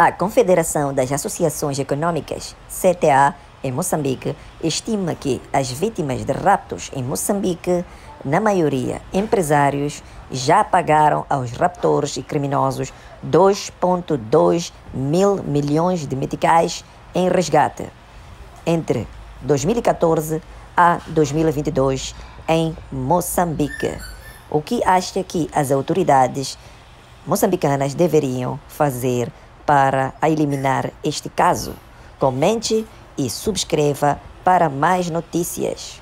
A Confederação das Associações Econômicas, CTA, em Moçambique, estima que as vítimas de raptos em Moçambique, na maioria empresários, já pagaram aos raptores e criminosos 2,2 mil milhões de meticais em resgate entre 2014 a 2022 em Moçambique. O que acha que as autoridades moçambicanas deveriam fazer para eliminar este caso? Comente e subscreva para mais notícias.